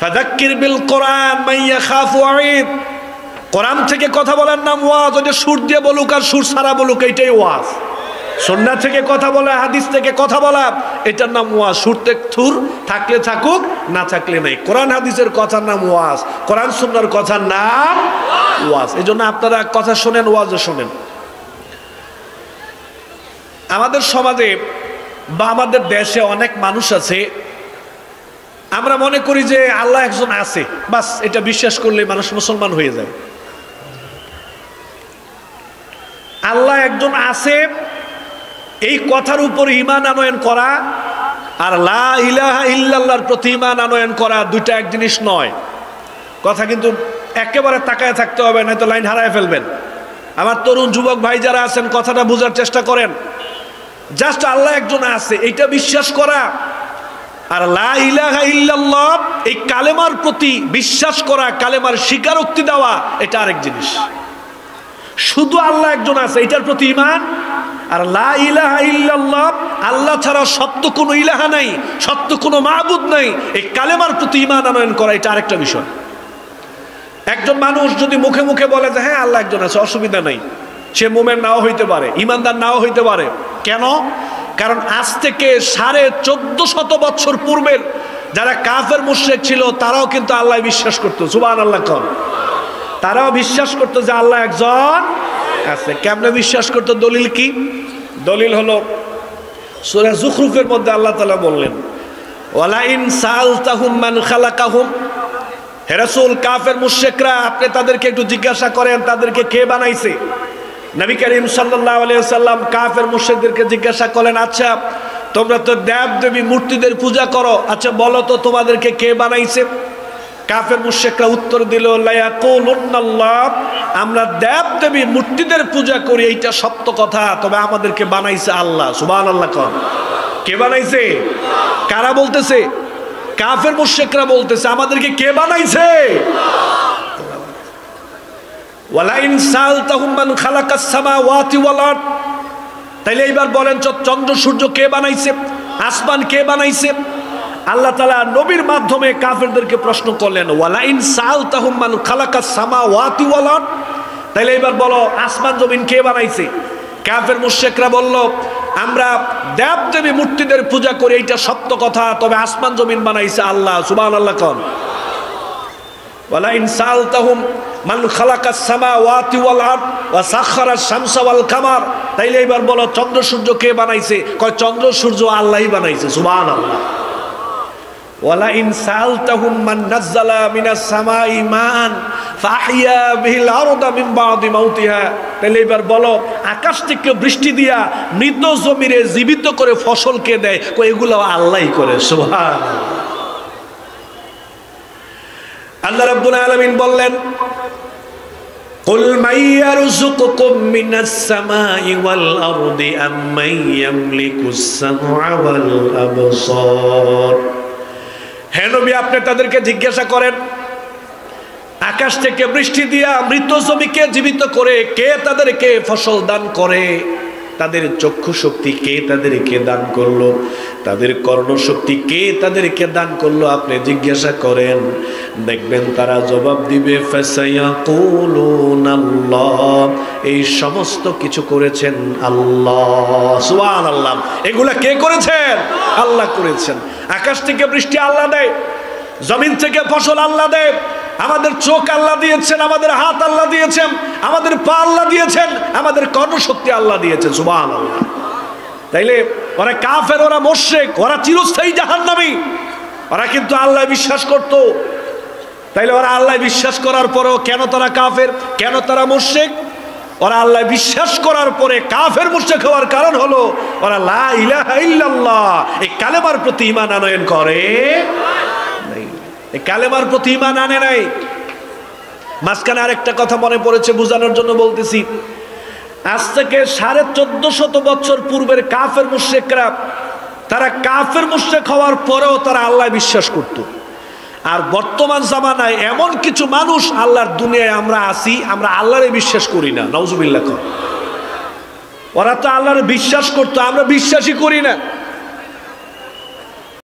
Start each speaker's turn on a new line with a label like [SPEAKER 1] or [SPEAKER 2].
[SPEAKER 1] ফাদাক্কির বিল কোরআন মাইয়া খাফু আইদ। কোরআন থেকে কথা বলার নাম ওয়াজ, ওই যে সুর দিয়ে বলুক আর সুর সারা বলুক, এইটাই ওয়াজ। সন্ধ্যা থেকে কথা বলা, হাদিস থেকে কথা বলা, এটার নাম ওয়াজ। সুর থুর থাকলে থাকুক, না থাকলে নাই। কোরআন হাদিসের কথার নাম ওয়াজ, কোরআন সুন্নার কথার নাম ওয়াজ। এই জন্য আপনারা কথা শোনেন, ওয়াজও শোনেন। আমাদের সমাজে বা আমাদের দেশে অনেক মানুষ আছে আমরা মনে করি যে আল্লাহ একজন আছে। বাস এটা বিশ্বাস করলে মানুষ মুসলমান হয়ে যায়। আল্লাহ একজন আছে, এই কথার উপর ইমান আনয়ন করা আর লা ইলাহা ইল্লাল্লাহর প্রতি ইমান আনয়ন করা দুইটা এক জিনিস নয়। কথা কিন্তু একেবারে তাকায় থাকতে হবে, নয়তো লাইন হারায় ফেলবেন। আমার তরুণ যুবক ভাই যারা আছেন, কথাটা বোঝার চেষ্টা করেন। জাস্ট আল্লাহ একজন আছে এটা বিশ্বাস করা আর লা ইলাহা ইল্লাল্লাহ, এই কালেমার প্রতি বিশ্বাস করা, কালেমার স্বীকারোক্তি দেওয়া, এটা আরেক জিনিস। শুধু আল্লাহ একজন আছে, এটার প্রতি ইমান আর লা ইলাহা ইল্লাল্লাহ, আল্লাহ ছাড়া সত্য কোনো ইলাহা নাই, সত্য কোনো মাহবুদ নাই। এই কালেমার প্রতি ইমান আনয়ন করা, এটা আরেকটা বিষয়। একজন মানুষ যদি মুখে মুখে বলে যে হ্যাঁ আল্লাহ একজন আছে, অসুবিধা নাই। সে মোমেন নাও হইতে পারে ইমানদার নাও হইতে পারে। কেন? কারণ আজ থেকে সাড়ে চোদ্দ শত বছর পূর্বের যারা কাফের মুশ্রেক ছিল, তারাও কিন্তু আল্লাহ বিশ্বাস করতো। সুবান আল্লাহ কন। তারাও বিশ্বাস করতো যে আল্লাহ একজন আছে। কেমনে বিশ্বাস করতো? দলিল কি? দলিল হলো, সুরা জুখরুফের মধ্যে আল্লাহ তালা বললেন, ওয়ালাইন সাল তাহুম মান খালাকাহুম। হেরাসুল কাফের মুশেকরা আপনি তাদেরকে একটু জিজ্ঞাসা করেন, তাদেরকে কে বানাইছে? নবী করিম সাল্লাহ সাল্লাম কাফের মুশেকদেরকে জিজ্ঞাসা করেন আচ্ছা তোমরা তো দেব দেবী মূর্তিদের পূজা করো আচ্ছা বলো তো তোমাদেরকে কে বানাইছে? কাফের মুশেকরা উত্তর দিল আমরা দেব দেবী মূর্তিদের পূজা করি, এইটা সত্য কথা, তবে আমাদেরকে বানাইছে আল্লাহ সুবান আল্লাহ কন কে বানাইছে? কারা বলতেছে? কাফের মুশেকরা বলতেছে, আমাদেরকে কে বানাইছে? ওয়ালাইন সালতাহুম মান খালাকাস সামাওয়াতি ওয়াল আরদ। তাইলে এইবার বলেন চন্দ্র, সূর্য কে বানাইছে? আসমান কে বানাইছে? আল্লাহ তালা নবীর মাধ্যমে কাফেরদেরকে প্রশ্ন করলেন, ওয়ালাইন সাল তাহুমান খালাকা সামা ওয়াতি ওয়ালান তাইলে এবার বলো, আসমান জমিন কে বানাইছে? কাফের মুশেকরা বলল, আমরা দেব দেবী মূর্তিদের পূজা করি, এইটা সত্য কথা, তবে আসমান জমিন বানাইছে আল্লাহ সুবান আল্লাহ কন। ওয়ালাইন সাল তাহুম মান খালাকা সামা ওয়াতি ওয়াল ওয়াল কামার। তাইলে এবার বলো, চন্দ্র সূর্য কে বানাইছে? কয়, চন্দ্র সূর্য আল্লাহই বানাইছে, সুবহানাল্লাহ। ওয়ালা ইন সালতাহুম মান নাযালা মিনাস সামাই মান ফাহিয়া বিহিল আরদা মিন বাদি মাউতিহা। তাহলে এবার বলো, আকাশ থেকে বৃষ্টি দিয়া মৃত জমিরে জীবিত করে ফসল কে দেয়? কো এগুলো আল্লাহই করে সুবহান আল্লাহ রাব্বুল আলামিন বললেন قل من يرزقكم من السماء والأرض أم من يملك السمع والأبصار হ্যাঁ নবী আপনি তাদেরকে জিজ্ঞাসা করেন আকাশ থেকে বৃষ্টি দিয়া মৃত জমিকে জীবিত করে কে তাদেরকে ফসল দান করে তাদের চক্ষু শক্তি কে তাদেরকে দান করল? তাদের কর্ণশক্তি কে তাদেরকে দান করল? আপনি জিজ্ঞাসা করেন। দেখবেন তারা জবাব দিবে এই সমস্ত কিছু করেছেন আল্লাহ। সুয়ান আল্লাহ এগুলা কে করেছেন? আল্লাহ করেছেন। আকাশ থেকে বৃষ্টি আল্লাহ দেয়, জমিন থেকে ফসল আল্লাহ দেয়। আমাদের চোখ আল্লাহ দিয়েছেন, আমাদের হাত আল্লাহ দিয়েছেন, আমাদের পা আল্লাহ দিয়েছেন, আমাদের কর্মশক্তি আল্লাহ দিয়েছেন সুবাহ আল্লাহ তাইলে ওরা কাফের, ওরা মোশেক ওরা চিরস্থায়ী জাহান নামি ওরা কিন্তু আল্লাহ বিশ্বাস করত। তাইলে ওরা আল্লাহ বিশ্বাস করার পরেও কেন তারা কাফের, কেন তারা মোশেক ওরা আল্লাহ বিশ্বাস করার পরে কাফের মুশেক হওয়ার কারণ হলো ওরা লা ইলাহা ইল্লাল্লাহ, এই কালেমার প্রতি ইমান আনয়ন করে। কালেমার প্রতি ইমান আনে নাই। মাঝখানে আরেকটা কথা মনে পড়েছে বোঝানোর জন্য বলতেছি। আজ থেকে সাড়ে চোদ্দ শত বছর পূর্বের কাফের মুশেকরা তারা কাফের মুশেক হওয়ার পরেও তারা আল্লাহ বিশ্বাস করত। আর বর্তমান জামানায় এমন কিছু মানুষ আল্লাহর দুনিয়ায় আমরা আসি আমরা আল্লাহরে বিশ্বাস করি না। নজুবিল্লা ওরা তো আল্লাহরে বিশ্বাস করতো, আমরা বিশ্বাসই করি না।